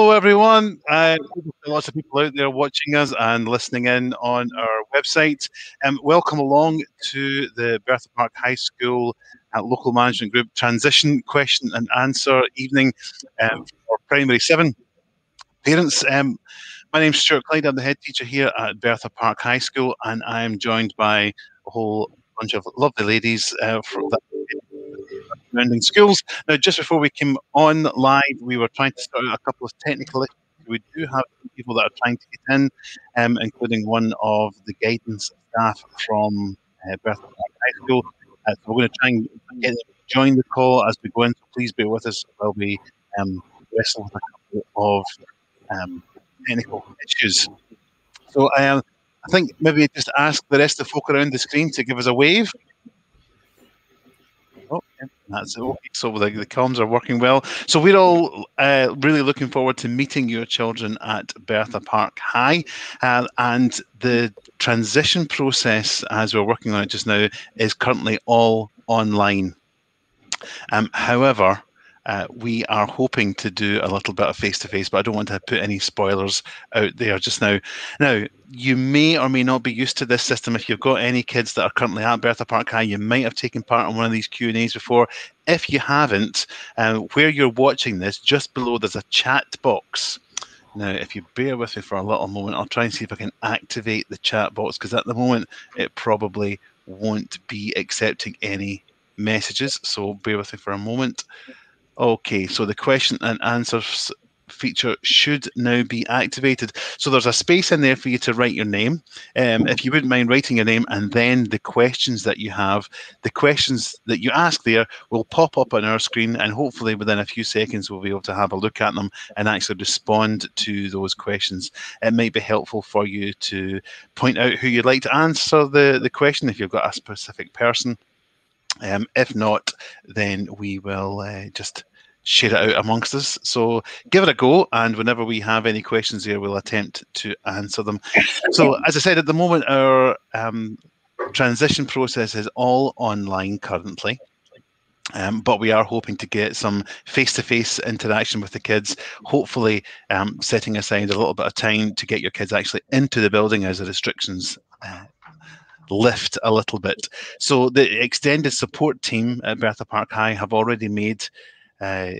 Hello, everyone. Uh, lots of people out there watching us and listening in on our website. Um, welcome along to the Bertha Park High School uh, Local Management Group Transition Question and Answer evening um, for Primary 7 parents. Um, my name's Stuart Clyde. I'm the head teacher here at Bertha Park High School, and I am joined by a whole bunch of lovely ladies uh, from that surrounding schools. Now, just before we came on live, we were trying to start a couple of technical issues. We do have people that are trying to get in, um, including one of the guidance staff from uh, High School. Uh, so we're going to try and get join the call as we go in. So please bear with us while we um, wrestle with a couple of um, technical issues. So um, I think maybe just ask the rest of the folk around the screen to give us a wave. Oh, yeah, that's. Okay. So the, the comms are working well. So we're all uh, really looking forward to meeting your children at Bertha Park High. Uh, and the transition process, as we're working on it just now, is currently all online. Um, however, uh, we are hoping to do a little bit of face to face, but I don't want to put any spoilers out there just now. Now, you may or may not be used to this system. If you've got any kids that are currently at Bertha Park High, you might have taken part in one of these Q and A's before. If you haven't, uh, where you're watching this, just below there's a chat box. Now, if you bear with me for a little moment, I'll try and see if I can activate the chat box because at the moment it probably won't be accepting any messages. So bear with me for a moment. Okay, so the question and answers feature should now be activated. So there's a space in there for you to write your name. Um, if you wouldn't mind writing your name and then the questions that you have, the questions that you ask there will pop up on our screen and hopefully within a few seconds we'll be able to have a look at them and actually respond to those questions. It might be helpful for you to point out who you'd like to answer the, the question if you've got a specific person. Um, if not, then we will uh, just share it out amongst us. So give it a go, and whenever we have any questions here, we'll attempt to answer them. So, as I said, at the moment, our um, transition process is all online currently. Um, but we are hoping to get some face-to-face interaction with the kids. Hopefully, um, setting aside a little bit of time to get your kids actually into the building as the restrictions uh, lift a little bit. So the extended support team at Bertha Park High have already made uh,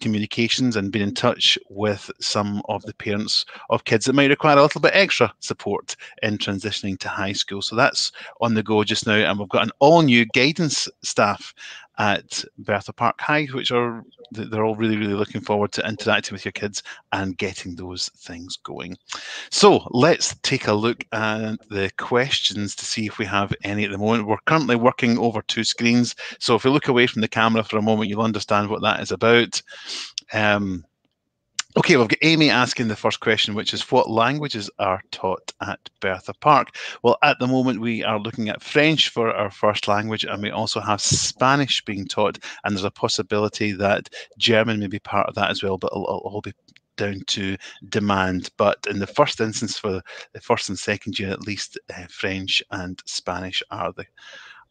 communications and been in touch with some of the parents of kids that might require a little bit extra support in transitioning to high school. So that's on the go just now. And we've got an all new guidance staff at Bertha Park High, which are they're all really, really looking forward to interacting with your kids and getting those things going. So let's take a look at the questions to see if we have any at the moment. We're currently working over two screens. So if we look away from the camera for a moment, you'll understand what that is about. Um, Okay, we've got Amy asking the first question, which is what languages are taught at Bertha Park? Well, at the moment, we are looking at French for our first language, and we also have Spanish being taught, and there's a possibility that German may be part of that as well, but it'll, all be down to demand. But in the first instance, for the first and second year at least, uh, French and Spanish are the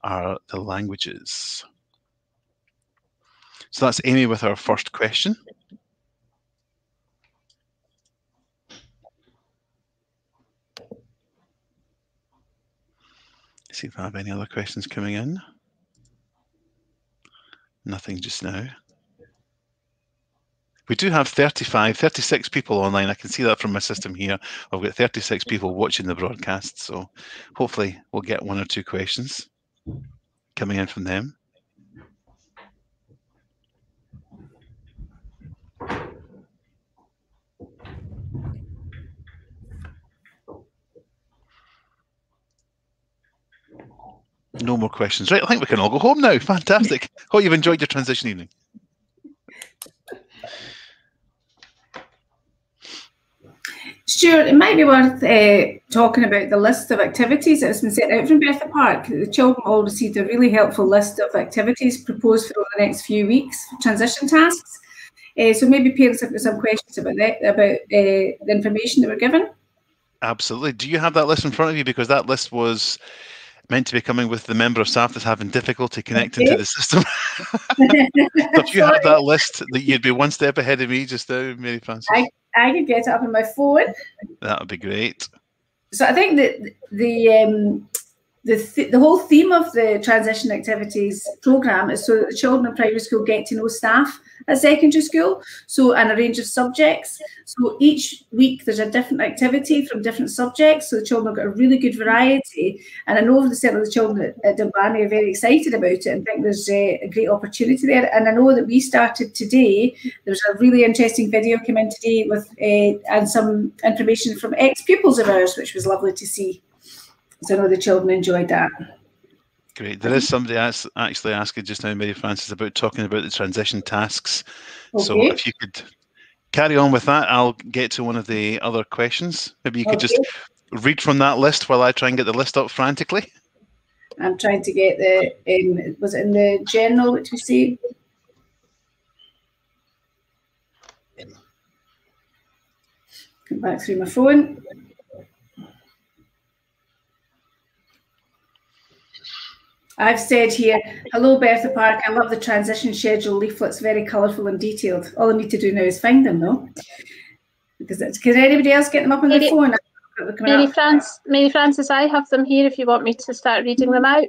are the languages. So that's Amy with our first question. See if I have any other questions coming in. Nothing just now. We do have 35, 36 people online. I can see that from my system here. I've got 36 people watching the broadcast. So hopefully we'll get one or two questions coming in from them. No more questions. Right, I think we can all go home now. Fantastic. Hope you've enjoyed your transition evening. Stuart, it might be worth uh, talking about the list of activities that has been set out from Bertha Park. The children all received a really helpful list of activities proposed for the next few weeks, transition tasks. Uh, so maybe parents have got some questions about that, about uh, the information that we're given. Absolutely. Do you have that list in front of you? Because that list was meant to be coming with the member of staff that's having difficulty connecting okay. to the system. so if you had that list, that you'd be one step ahead of me just now, Mary Frances. I, I could get it up on my phone. That would be great. So I think that the um, the, th- the whole theme of the transition activities program is so that the children in primary school get to know staff at secondary school so and a range of subjects. So each week there's a different activity from different subjects so the children have got a really good variety. And i know the certainly the children at, at Dunbarney are very excited about it and think there's a, a great opportunity there. And i know that we started today there's a really interesting video came in today with uh, and some information from ex-pupils of ours which was lovely to see so I know the children enjoyed that. Great. There is somebody ask, actually asking just now, Mary Frances, about talking about the transition tasks. Okay. So if you could carry on with that, I'll get to one of the other questions. Maybe you could okay. just read from that list while I try and get the list up frantically. I'm trying to get the, um, was it in the journal, which we see? Come back through my phone. I've said here, hello Bertha Park, I love the transition schedule leaflets, very colourful and detailed. All I need to do now is find them though. Because it's, can anybody else get them up on their phone? Mary, France, Mary Frances, I have them here if you want me to start reading them out.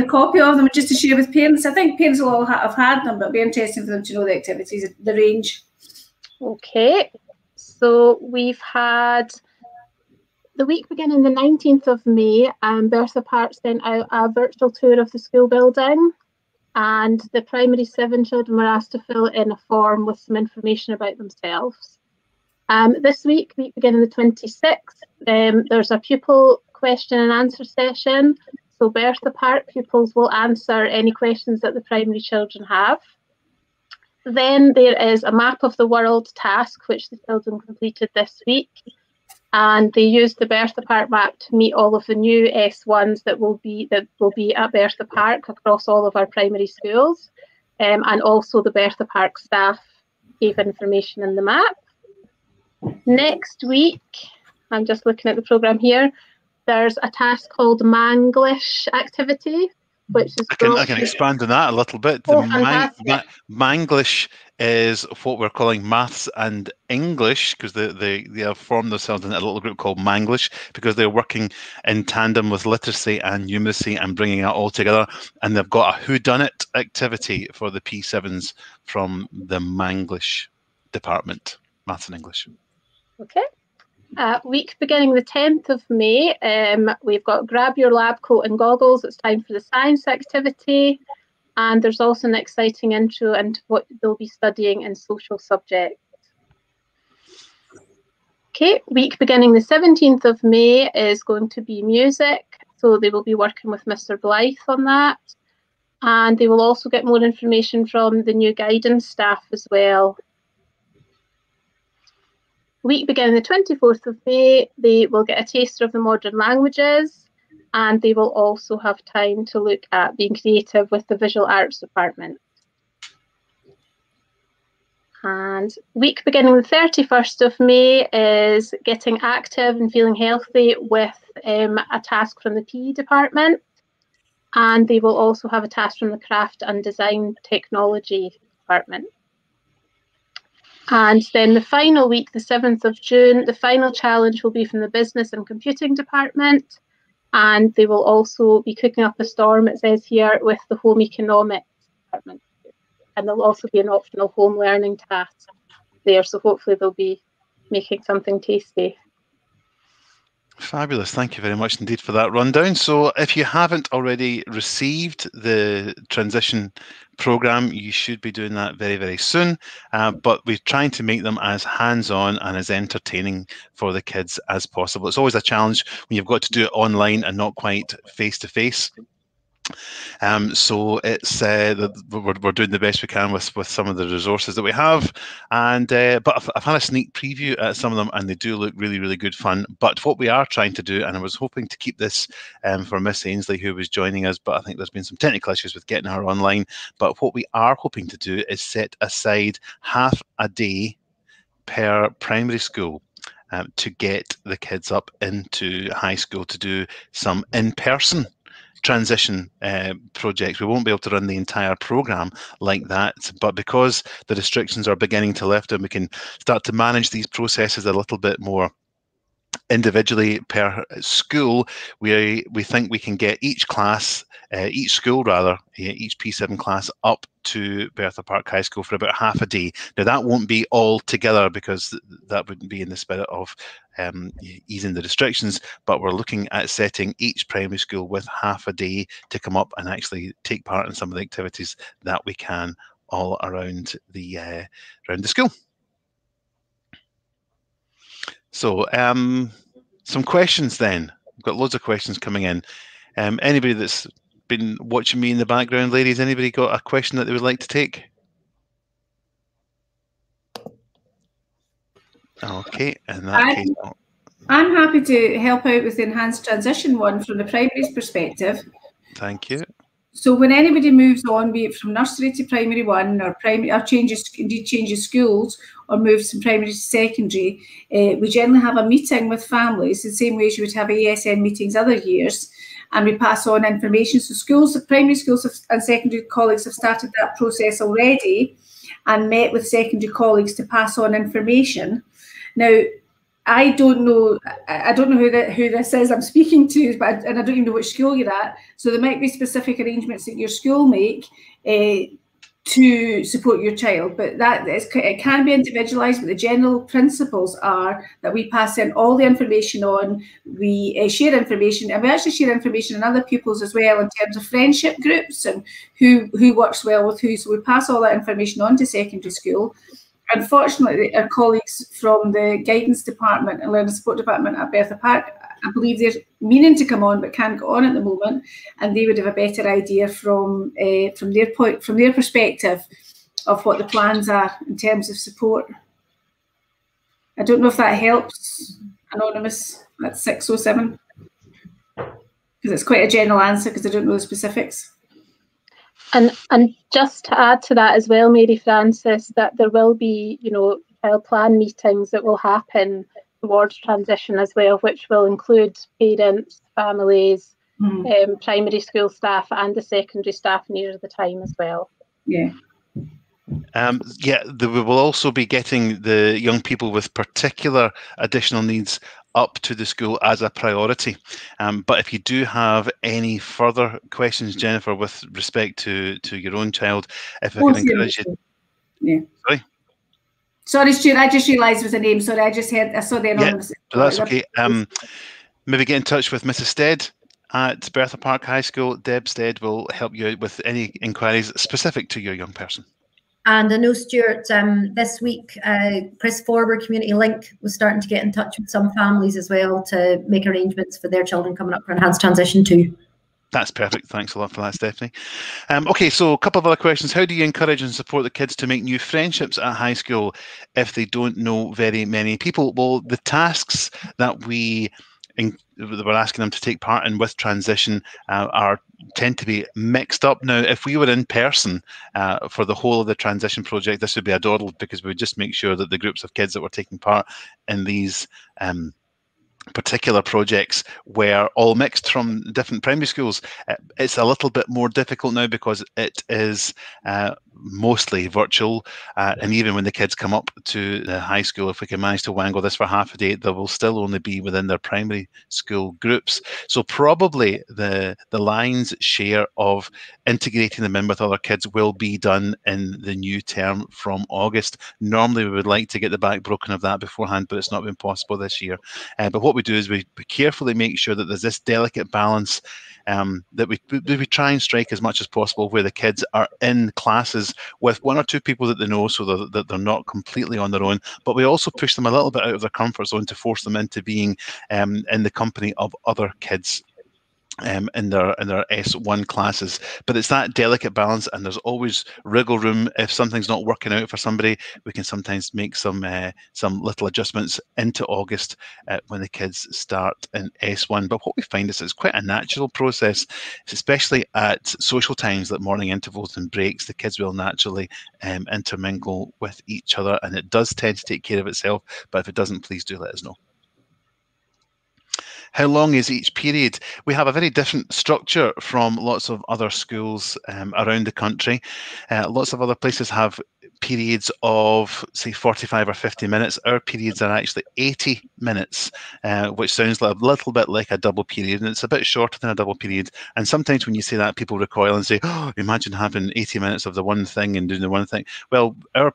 A copy of them just to share with parents. I think parents will all have had them, but it'll be interesting for them to know the activities, the range. Okay, so we've had the week beginning the 19th of May, um, Bertha Park sent out a virtual tour of the school building, and the primary seven children were asked to fill in a form with some information about themselves. Um, this week, week beginning the 26th, um, there's a pupil question and answer session. So Bertha Park pupils will answer any questions that the primary children have. Then there is a map of the world task, which the children completed this week and they used the Bertha Park map to meet all of the new S1s that will be that will be at Bertha Park across all of our primary schools, um, and also the Bertha Park staff gave information in the map. Next week, I'm just looking at the program here. There's a task called Manglish activity, which is I can, I can expand on that a little bit. Oh, the man, ma- Manglish is what we're calling maths and English because they, they, they have formed themselves in a little group called Manglish because they're working in tandem with literacy and numeracy and bringing it all together. And they've got a whodunit activity for the P7s from the Manglish department, maths and English. Okay. Uh, week beginning the 10th of May, um, we've got grab your lab coat and goggles. It's time for the science activity. And there's also an exciting intro into what they'll be studying in social subjects. Okay, week beginning the 17th of May is going to be music. So they will be working with Mr. Blythe on that. And they will also get more information from the new guidance staff as well week beginning the 24th of May, they will get a taster of the modern languages and they will also have time to look at being creative with the visual arts department. And week beginning the 31st of May is getting active and feeling healthy with um, a task from the PE department. And they will also have a task from the craft and design technology department. And then the final week, the 7th of June, the final challenge will be from the Business and Computing Department. And they will also be cooking up a storm, it says here, with the Home Economics Department. And there'll also be an optional home learning task there. So hopefully they'll be making something tasty. Fabulous. Thank you very much indeed for that rundown. So, if you haven't already received the transition program, you should be doing that very, very soon. Uh, but we're trying to make them as hands on and as entertaining for the kids as possible. It's always a challenge when you've got to do it online and not quite face to face. Um, so it's uh, we're, we're doing the best we can with with some of the resources that we have, and uh, but I've, I've, had a sneak preview at some of them, and they do look really really good fun. But what we are trying to do, and I was hoping to keep this um, for Miss Ainsley who was joining us, but I think there's been some technical issues with getting her online. But what we are hoping to do is set aside half a day per primary school um, to get the kids up into high school to do some in person transition uh, projects. We won't be able to run the entire program like that, but because the restrictions are beginning to lift and we can start to manage these processes a little bit more individually per school, we we think we can get each class, uh, each school rather, each P7 class up to Bertha Park High School for about half a day. Now that won't be all together because that wouldn't be in the spirit of um, easing the restrictions, but we're looking at setting each primary school with half a day to come up and actually take part in some of the activities that we can all around the uh, around the school. So, um, some questions then. We've got loads of questions coming in. Um, anybody that's been watching me in the background, ladies, anybody got a question that they would like to take? Okay, and that I'm, case, oh. I'm happy to help out with the enhanced transition one from the primary's perspective. Thank you. So when anybody moves on, be it from nursery to primary one or primary or changes indeed changes schools or moves from primary to secondary, uh, we generally have a meeting with families the same way as you would have ASN meetings other years, and we pass on information. So schools, primary schools and secondary colleagues have started that process already and met with secondary colleagues to pass on information. Now, I don't know. I don't know who that who this is. I'm speaking to, but I, and I don't even know which school you're at. So there might be specific arrangements that your school make uh, to support your child, but that is, it can be individualised. But the general principles are that we pass in all the information on, we uh, share information, and we actually share information in other pupils as well in terms of friendship groups and who who works well with who. So we pass all that information on to secondary school unfortunately, our colleagues from the guidance department and learning support department at Bertha Park, I believe they're meaning to come on but can't go on at the moment, and they would have a better idea from uh, from their point from their perspective of what the plans are in terms of support. I don't know if that helps, anonymous. That's six oh seven because it's quite a general answer because I don't know the specifics. And and just to add to that as well, Mary Frances, that there will be, you know, child plan meetings that will happen towards transition as well, which will include parents, families, mm. um, primary school staff, and the secondary staff near the time as well. Yeah. Um, yeah, the, we will also be getting the young people with particular additional needs up to the school as a priority. Um, but if you do have any further questions, Jennifer, with respect to to your own child, if I can encourage you. Yeah. Sorry. Sorry, Stuart. I just realised it was a name. Sorry, I just heard. I saw the anonymous. Yeah, that's okay. Um, maybe get in touch with Mrs. Stead at Bertha Park High School. Deb Stead will help you out with any inquiries specific to your young person. And I know, Stuart, um, this week, uh, Chris Forward Community Link was starting to get in touch with some families as well to make arrangements for their children coming up for enhanced transition too. That's perfect. Thanks a lot for that, Stephanie. Um, okay, so a couple of other questions. How do you encourage and support the kids to make new friendships at high school if they don't know very many people? Well, the tasks that we in, we're asking them to take part in with transition uh, are tend to be mixed up. Now, if we were in person uh, for the whole of the transition project, this would be a doddle because we would just make sure that the groups of kids that were taking part in these um, particular projects were all mixed from different primary schools. Uh, it's a little bit more difficult now because it is uh, mostly virtual. Uh, and even when the kids come up to the high school, if we can manage to wangle this for half a day, they will still only be within their primary school groups. So probably the the lines share of integrating them in with other kids will be done in the new term from August. Normally we would like to get the back broken of that beforehand, but it's not been possible this year. Uh, but what we do is we, we carefully make sure that there's this delicate balance um, that we, we try and strike as much as possible where the kids are in classes with one or two people that they know so that, that they're not completely on their own. But we also push them a little bit out of their comfort zone to force them into being um, in the company of other kids um, in their in their S1 classes. But it's that delicate balance, and there's always wriggle room. If something's not working out for somebody, we can sometimes make some uh, some little adjustments into August uh, when the kids start in S1. But what we find is it's quite a natural process, especially at social times like morning intervals and breaks. The kids will naturally um, intermingle with each other, and it does tend to take care of itself. But if it doesn't, please do let us know. How long is each period? We have a very different structure from lots of other schools um, around the country. Uh, lots of other places have periods of say 45 or 50 minutes our periods are actually 80 minutes uh, which sounds like a little bit like a double period and it's a bit shorter than a double period and sometimes when you say that people recoil and say oh imagine having 80 minutes of the one thing and doing the one thing well our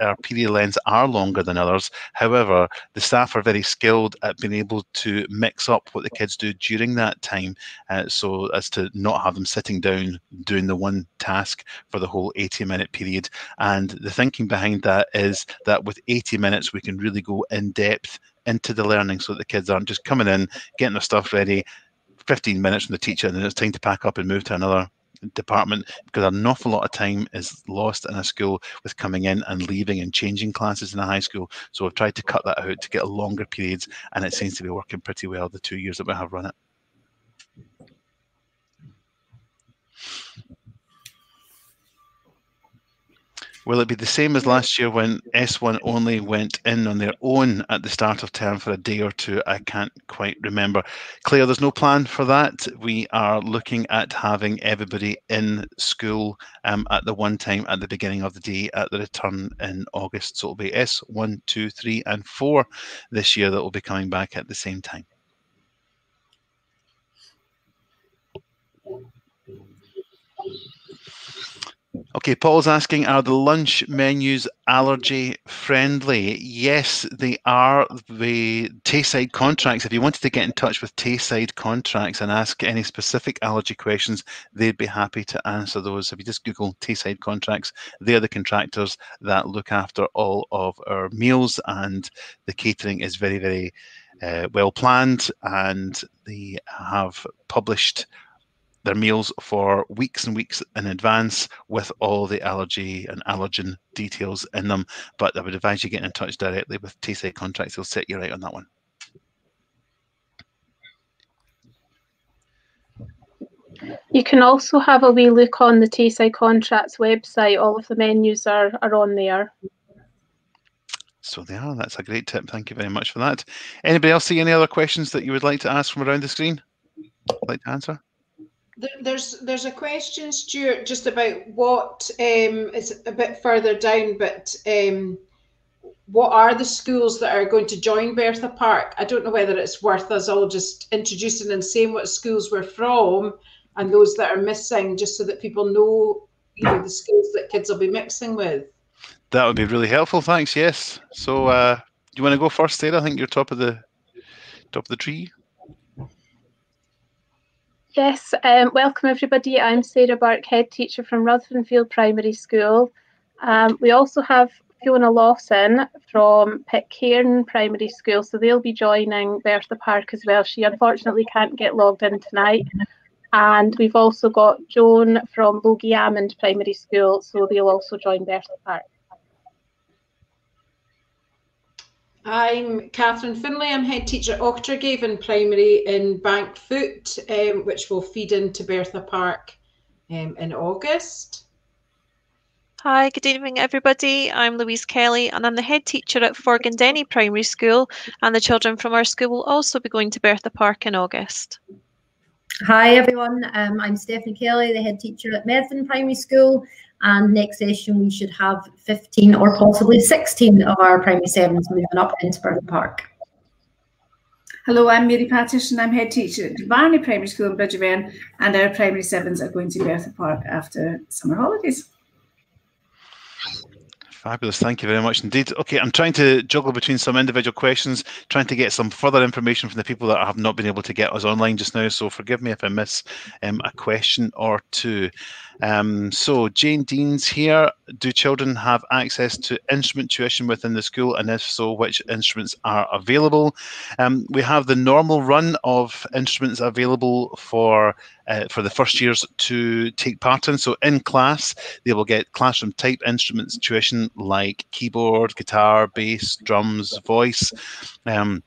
our period lengths are longer than others. However, the staff are very skilled at being able to mix up what the kids do during that time, uh, so as to not have them sitting down doing the one task for the whole 80 minute period. And the thinking behind that is that with 80 minutes, we can really go in depth into the learning so that the kids aren't just coming in, getting their stuff ready, 15 minutes from the teacher, and then it's time to pack up and move to another department because an awful lot of time is lost in a school with coming in and leaving and changing classes in a high school. So we've tried to cut that out to get longer periods, and it seems to be working pretty well the two years that we have run it. Will it be the same as last year when S1 only went in on their own at the start of term for a day or two? I can't quite remember. Claire, there's no plan for that. We are looking at having everybody in school um, at the one time at the beginning of the day at the return in August. So it'll be S1, 2, 3, and 4 this year that will be coming back at the same time. Okay, Paul's asking, are the lunch menus allergy friendly? Yes, they are. The Tayside contracts, if you wanted to get in touch with Tayside contracts and ask any specific allergy questions, they'd be happy to answer those. If you just Google Tayside contracts, they're the contractors that look after all of our meals and the catering is very, very uh, well planned and they have published their meals for weeks and weeks in advance with all the allergy and allergen details in them. But I would advise you getting in touch directly with Tayside Contracts. They'll set you right on that one. You can also have a wee look on the Tayside Contracts website. All of the menus are, are on there. So they are. That's a great tip. Thank you very much for that. Anybody else see any other questions that you would like to ask from around the screen? like to answer? There's there's a question, Stuart, just about what um, is a bit further down, but um, what are the schools that are going to join Bertha Park? I don't know whether it's worth us all just introducing and saying what schools we're from and those that are missing, just so that people know, you know, the schools that kids will be mixing with. That would be really helpful. Thanks. Yes. So, uh, do you want to go first, Sarah? I think you're top of the top of the tree. Yes, um, welcome everybody. I'm Sarah Burke, head teacher from Ruthvenfield Primary School. Um, we also have Fiona Lawson from Pitcairn Primary School, so they'll be joining Bertha Park as well. She unfortunately can't get logged in tonight. And we've also got Joan from Logie Primary School, so they'll also join Bertha Park. I'm Catherine Finlay. I'm head teacher at Auchtergaven Primary in Bankfoot, um, which will feed into Bertha Park um, in August. Hi, good evening, everybody. I'm Louise Kelly, and I'm the head teacher at Forgandenny Primary School, and the children from our school will also be going to Bertha Park in August. Hi, everyone. Um, I'm Stephanie Kelly, the head teacher at Methven Primary School, and next session, we should have 15 or possibly 16 of our primary sevens moving up into Bertha Park. Hello, I'm Mary Patterson. I'm head teacher at Barney Primary School in Bridge of Earn, and our primary sevens are going to Bertha Park after summer holidays. Fabulous. Thank you very much indeed. Okay, I'm trying to juggle between some individual questions, trying to get some further information from the people that have not been able to get us online just now. So forgive me if I miss um, a question or two. Um, so Jane Dean's here. Do children have access to instrument tuition within the school? And if so, which instruments are available? Um, we have the normal run of instruments available for uh, for the first years to take part in. So in class, they will get classroom type instruments tuition like keyboard, guitar, bass, drums, voice. Um,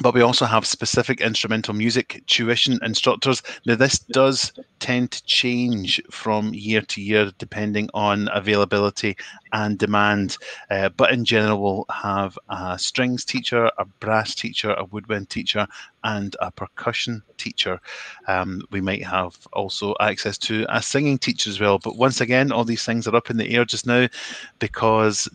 but we also have specific instrumental music tuition instructors. Now, this does tend to change from year to year depending on availability and demand. Uh, but in general, we'll have a strings teacher, a brass teacher, a woodwind teacher, and a percussion teacher. Um, we might have also access to a singing teacher as well. But once again, all these things are up in the air just now because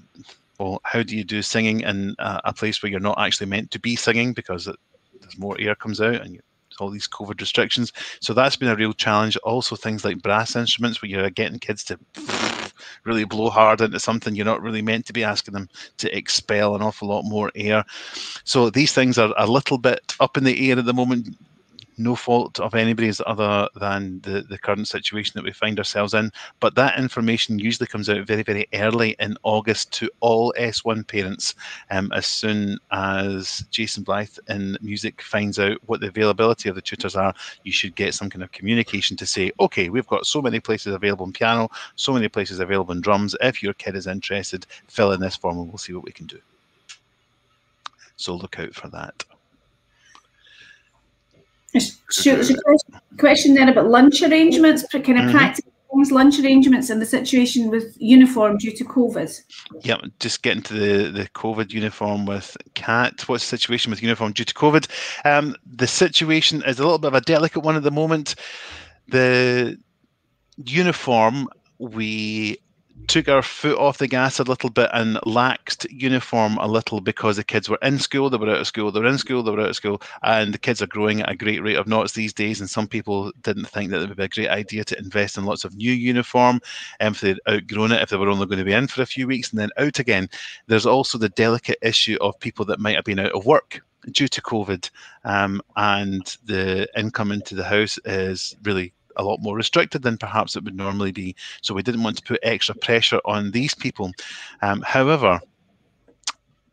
well, how do you do singing in uh, a place where you're not actually meant to be singing because it, there's more air comes out and you, all these COVID restrictions. So that's been a real challenge. Also, things like brass instruments where you're getting kids to really blow hard into something you're not really meant to be asking them to expel an awful lot more air. So these things are a little bit up in the air at the moment no fault of anybody's other than the, the current situation that we find ourselves in. But that information usually comes out very, very early in August to all S1 parents. Um, as soon as Jason Blythe in music finds out what the availability of the tutors are, you should get some kind of communication to say, okay, we've got so many places available in piano, so many places available in drums. If your kid is interested, fill in this form and we'll see what we can do. So look out for that. There's a question there about lunch arrangements, kind of mm-hmm. practical things, lunch arrangements, and the situation with uniform due to COVID. Yeah, just getting to the, the COVID uniform with Cat. What's the situation with uniform due to COVID? Um, the situation is a little bit of a delicate one at the moment. The uniform we took our foot off the gas a little bit and laxed uniform a little because the kids were in school, they were out of school, they were in school, they were out of school, and the kids are growing at a great rate of knots these days. And some people didn't think that it would be a great idea to invest in lots of new uniform um, if they'd outgrown it, if they were only going to be in for a few weeks and then out again. There's also the delicate issue of people that might have been out of work due to COVID, um, and the income into the house is really a lot more restricted than perhaps it would normally be. So we didn't want to put extra pressure on these people. Um, however,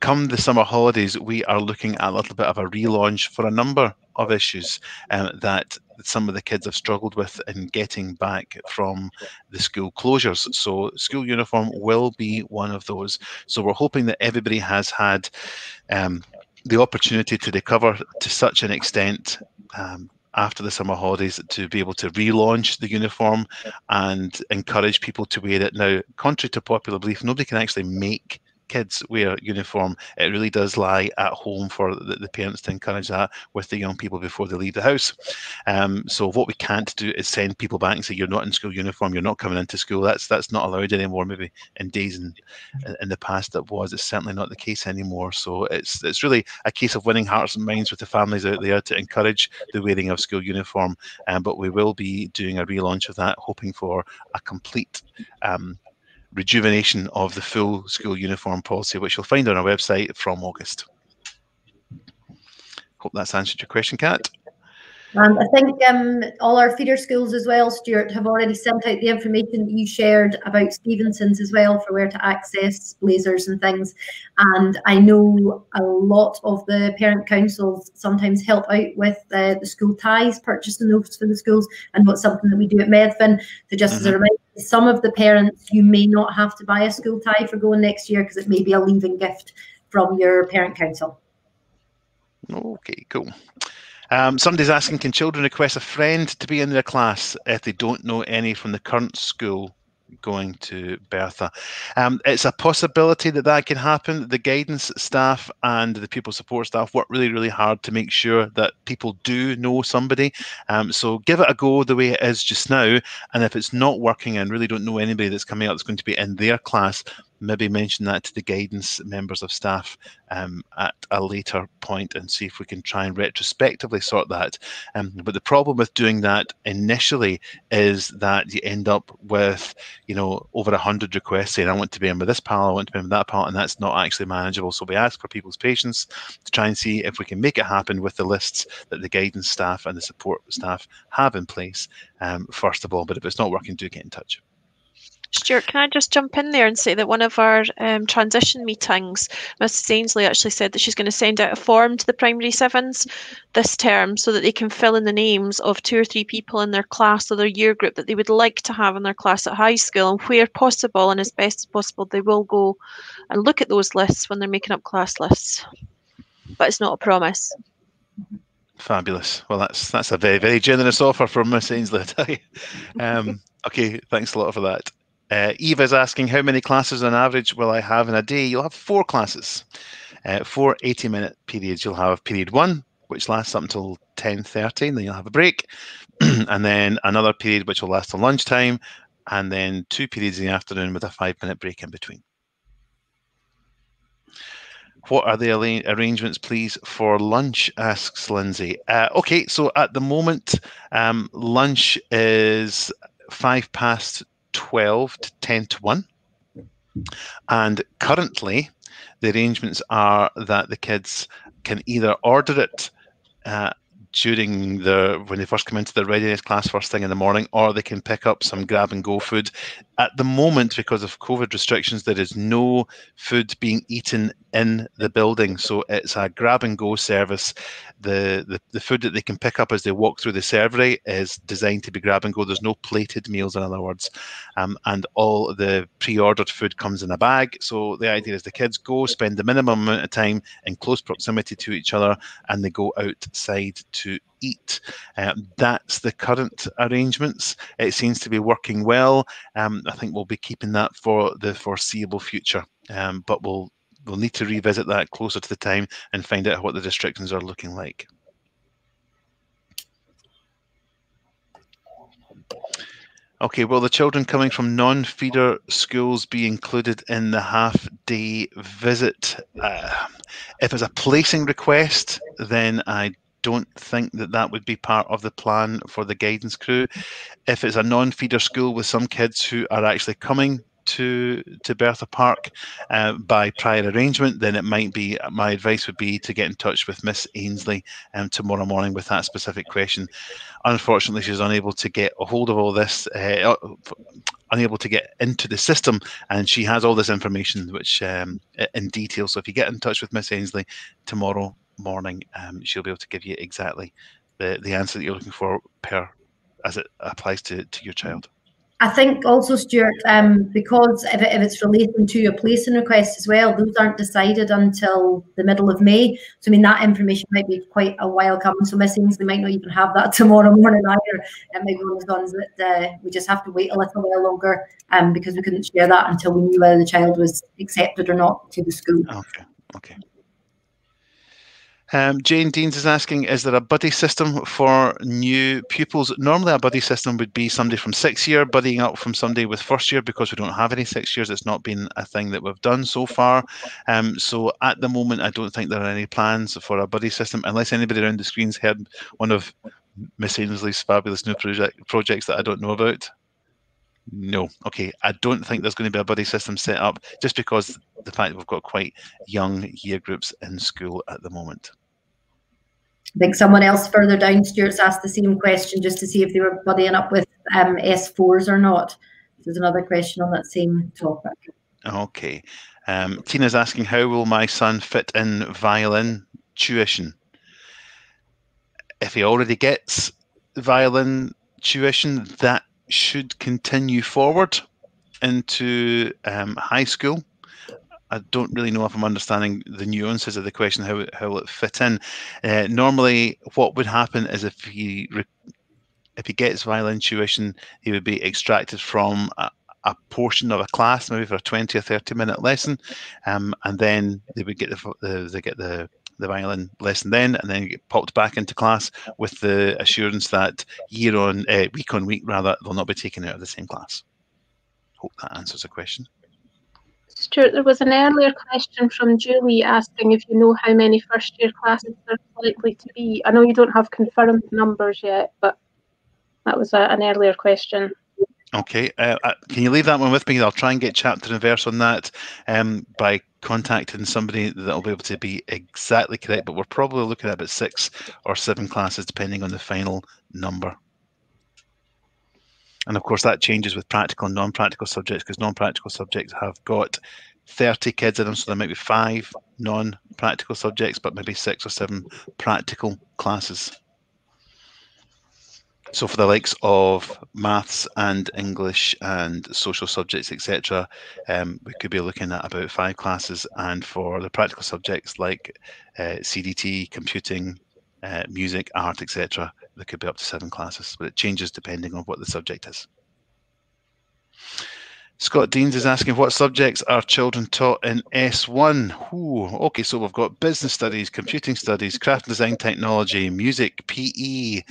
come the summer holidays, we are looking at a little bit of a relaunch for a number of issues um, that some of the kids have struggled with in getting back from the school closures. So school uniform will be one of those. So we're hoping that everybody has had um, the opportunity to recover to such an extent um, after the summer holidays to be able to relaunch the uniform and encourage people to wear it. Now, contrary to popular belief, nobody can actually make kids wear uniform, it really does lie at home for the, the, parents to encourage that with the young people before they leave the house. Um, so what we can't do is send people back and say you're not in school uniform, you're not coming into school. That's that's not allowed anymore. Maybe in days in in the past that was. It's certainly not the case anymore. So it's it's really a case of winning hearts and minds with the families out there to encourage the wearing of school uniform. Um, but we will be doing a relaunch of that, hoping for a complete um, rejuvenation of the full school uniform policy, which you'll find on our website from August. Hope that's answered your question, Kat. And I think um, all our feeder schools as well, Stuart, have already sent out the information that you shared about Stevenson's as well for where to access blazers and things. And I know a lot of the parent councils sometimes help out with uh, the school ties, purchasing those for the schools, and what's something that we do at Methven. So just mm-hmm. as a mm-hmm. reminder, some of the parents, you may not have to buy a school tie for going next year because it may be a leaving gift from your parent council. Okay, cool. Um, somebody's asking, can children request a friend to be in their class if they don't know any from the current school going to Bertha. Um, it's a possibility that that can happen. The guidance staff and the pupil support staff work really, really hard to make sure that people do know somebody. Um, so give it a go the way it is just now. And if it's not working and really don't know anybody that's coming out that's going to be in their class, maybe mention that to the guidance members of staff um, at a later point and see if we can try and retrospectively sort that. Um, but the problem with doing that initially is that you end up with, you know, over a hundred requests saying, I want to be in with this pal, I want to be in with that pal, and that's not actually manageable. So we ask for people's patience to try and see if we can make it happen with the lists that the guidance staff and the support staff have in place, um, first of all. But if it's not working, do get in touch. Stuart, can I just jump in there and say that one of our um, transition meetings, Mrs. Ainsley actually said that she's going to send out a form to the primary sevens this term so that they can fill in the names of two or three people in their class or their year group that they would like to have in their class at high school. And where possible and as best as possible, they will go and look at those lists when they're making up class lists. But it's not a promise. Fabulous. Well, that's that's a very very generous offer from Miss Ainsley. I tell you. Um, okay, thanks a lot for that. Uh, Eva is asking how many classes on average will I have in a day? You'll have four classes, uh, four 80 minute periods. You'll have period one, which lasts up until 10.30, and then you'll have a break. and then another period which will last till lunchtime, and then two periods in the afternoon with a five minute break in between. What are the arrangements, please, for lunch? asks Lindsay. Uh, okay, so at the moment, um, lunch is five past 12 to 10 to 1. And currently, the arrangements are that the kids can either order it uh, during the when they first come into the readiness class first thing in the morning, or they can pick up some grab and go food. At the moment, because of COVID restrictions, there is no food being eaten in the building, so it's a grab and go service. The, the the food that they can pick up as they walk through the servery is designed to be grab and go. There's no plated meals, in other words, um, and all the pre-ordered food comes in a bag. So the idea is the kids go spend the minimum amount of time in close proximity to each other, and they go outside to eat. Uh, that's the current arrangements. It seems to be working well. Um, I think we'll be keeping that for the foreseeable future, um, but we'll we'll need to revisit that closer to the time and find out what the restrictions are looking like. Okay, will the children coming from non-feeder schools be included in the half-day visit? Uh, if it's a placing request, then I don't think that that would be part of the plan for the guidance crew. If it's a non-feeder school with some kids who are actually coming to to Bertha Park uh, by prior arrangement, then it might be. My advice would be to get in touch with Miss Ainsley um, tomorrow morning with that specific question. Unfortunately, she's unable to get a hold of all this, uh, uh unable to get into the system, and she has all this information which um, in detail. So if you get in touch with Miss Ainsley tomorrow morning, um, she'll be able to give you exactly the, the answer that you're looking for per as it applies to, to your child. I think also, Stuart, um, because if, it, if it's relating to your placing request as well, those aren't decided until the middle of May. So, I mean, that information might be quite a while coming. So, Miss Ainsley might not even have that tomorrow morning either. It might be one of those ones that uh, we just have to wait a little while longer um, because we couldn't share that until we knew whether the child was accepted or not to the school. Okay, okay. Um, Jane Deans is asking, is there a buddy system for new pupils? Normally a buddy system would be somebody from sixth year buddying up from somebody with first year because we don't have any six years. It's not been a thing that we've done so far. Um, so at the moment, I don't think there are any plans for a buddy system unless anybody around the screen's heard one of Miss Ainsley's fabulous new project, projects that I don't know about. No. Okay. I don't think there's going to be a buddy system set up just because the fact that we've got quite young year groups in school at the moment. I think someone else further down, Stuart's asked the same question just to see if they were buddying up with um, S4s or not. There's another question on that same topic. Okay. Um, Tina's asking, how will my son fit in violin tuition? If he already gets violin tuition, that should continue forward into um, high school. I don't really know if I'm understanding the nuances of the question, how how will it fit in. Uh, normally, what would happen is if he if he gets violin tuition, he would be extracted from a, a, portion of a class, maybe for a 20 or 30 minute lesson, um, and then they would get the, the they get the the violin lesson then, and then get popped back into class with the assurance that year on uh, week on week rather they'll not be taken out of the same class. Hope that answers the question. Stuart, there was an earlier question from Julie asking if you know how many first year classes there are likely to be. I know you don't have confirmed numbers yet, but that was a, an earlier question. Okay, uh, uh, can you leave that one with me? I'll try and get chapter and verse on that um, by contacting somebody that'll be able to be exactly correct. But we're probably looking at about six or seven classes, depending on the final number. And of course, that changes with practical and non-practical subjects because non-practical subjects have got 30 kids in them, so there might be five non-practical subjects, but maybe six or seven practical classes. So for the likes of maths and English and social subjects, etc., um, we could be looking at about five classes. And for the practical subjects like uh, CDT, computing, uh, music, art, etc. There could be up to seven classes, but it changes depending on what the subject is. Scott Deans is asking what subjects are children taught in S1? Ooh, okay, so we've got business studies, computing studies, craft design technology, music, PE.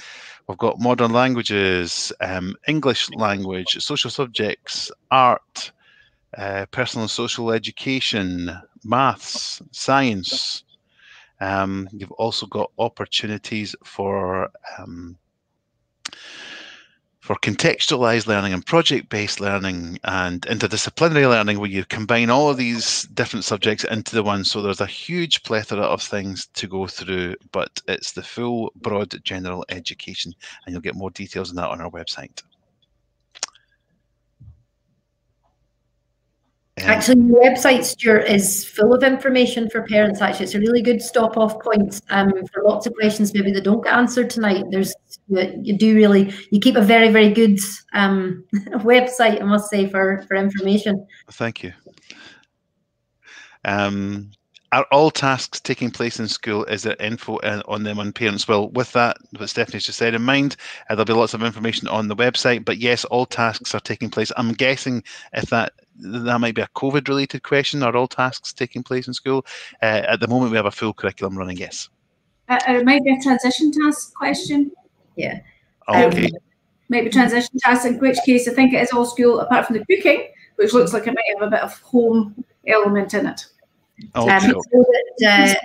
We've got modern languages, um, English language, social subjects, art, uh, personal and social education, maths, science. Um, you've also got opportunities for um, for contextualized learning and project-based learning and interdisciplinary learning where you combine all of these different subjects into the one. So there's a huge plethora of things to go through but it's the full broad general education and you'll get more details on that on our website Actually, the website, Stuart, is full of information for parents. Actually, it's a really good stop-off point um, for lots of questions maybe that don't get answered tonight. There's you do really you keep a very very good um, website, I must say, for for information. Thank you. Um, are all tasks taking place in school? Is there info on them on parents? Well, with that, what Stephanie's just said in mind, uh, there'll be lots of information on the website. But yes, all tasks are taking place. I'm guessing if that that might be a COVID related question. Are all tasks taking place in school? Uh, at the moment, we have a full curriculum running. Yes. Uh, it might be a transition task question. Yeah. Okay. Um, might be transition task, in which case I think it is all school apart from the cooking, which looks like it might have a bit of home element in it. Oh, um, so that,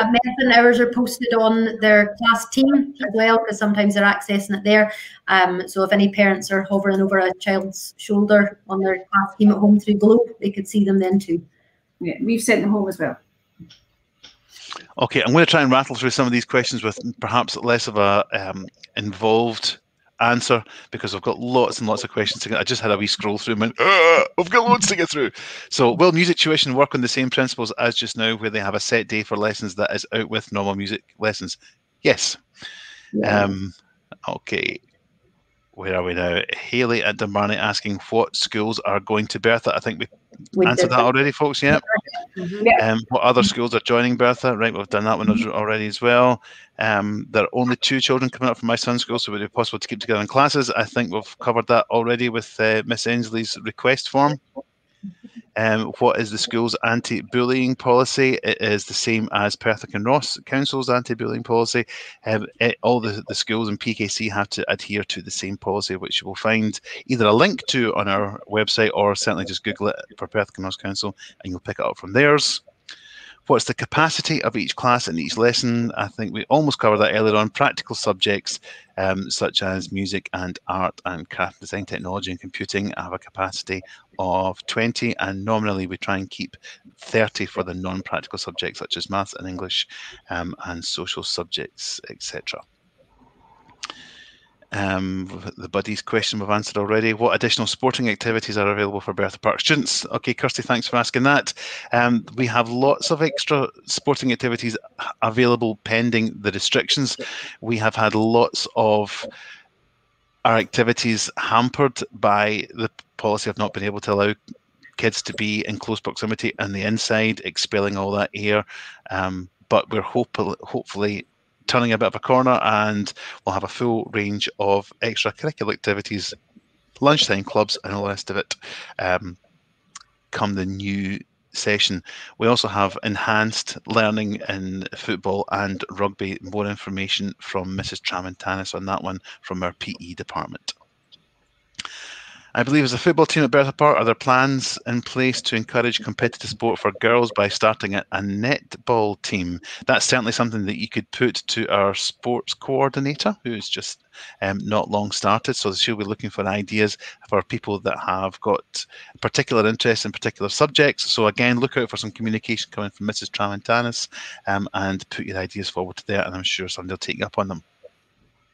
uh, Methven hours are posted on their class team as well, because sometimes they're accessing it there. Um, so if any parents are hovering over a child's shoulder on their class team at home through Glow, they could see them then too. Yeah, we've sent them home as well. Okay, I'm going to try and rattle through some of these questions with perhaps less of a um, involved answer because I've got lots and lots of questions to get. I just had a wee scroll through and went, I've got loads to get through. So, will music tuition work on the same principles as just now, where they have a set day for lessons that is out with normal music lessons? Yes. Yeah. Um, okay where are we now? Haley at Dunbarney asking what schools are going to Bertha. I think we, we answered that already, folks. Yeah. Mm-hmm. yeah. Um, what other schools are joining Bertha? Right, we've done that one mm-hmm. already as well. Um, there are only two children coming up from my son's school, so would it be possible to keep together in classes? I think we've covered that already with uh, Miss Ainsley's request form. Um, what is the school's anti-bullying policy? It is the same as Perth and Kinross Council's anti-bullying policy. Um, it, all the, the schools in PKC have to adhere to the same policy, which you will find either a link to on our website or certainly just Google it for Perth and Kinross Council and you'll pick it up from theirs. What's the capacity of each class in each lesson? I think we almost covered that earlier on. Practical subjects um, such as music and art and craft design, technology and computing have a capacity of 20 and nominally we try and keep 30 for the non-practical subjects such as maths and English um, and social subjects, etc. Um, the buddies question we've answered already. What additional sporting activities are available for Bertha Park students? Okay, Kirsty, thanks for asking that. Um, we have lots of extra sporting activities available pending the restrictions. We have had lots of our activities hampered by the policy of not being able to allow kids to be in close proximity and the inside, expelling all that air. Um, but we're hope hopefully turning a bit of a corner and we'll have a full range of extracurricular activities, lunchtime clubs, and all the rest of it um, come the new session. We also have enhanced learning in football and rugby. More information from Mrs. Tramontanis on that one from our PE department. I believe as a football team at Bertha Park, are there plans in place to encourage competitive sport for girls by starting a, a netball team? That's certainly something that you could put to our sports coordinator, who's just um, not long started. So she'll be looking for ideas for people that have got particular interests in particular subjects. So again, look out for some communication coming from Mrs. Tramontanis um, and put your ideas forward to there, and I'm sure somebody will take up on them.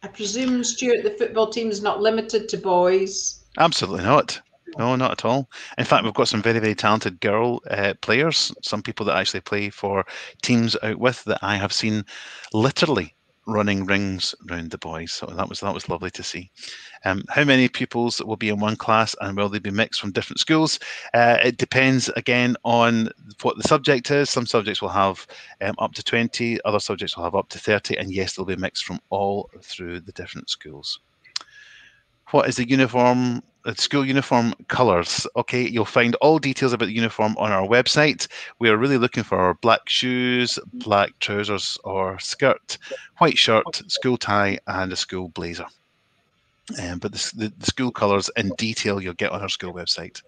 I presume, Stuart, the football team is not limited to boys. Absolutely not. No, not at all. In fact, we've got some very, very talented girl uh, players. Some people that actually play for teams out with that I have seen literally running rings around the boys. So that was that was lovely to see. Um, how many pupils will be in one class and will they be mixed from different schools? Uh, it depends again on what the subject is. Some subjects will have um, up to 20, other subjects will have up to 30, and yes, they'll be mixed from all through the different schools. What is the uniform uh, school uniform colours. Okay, you'll find all details about the uniform on our website. We are really looking for black shoes, black trousers or skirt, white shirt, school tie, and a school blazer. Um, but the, the, school colours in detail you'll get on our school website.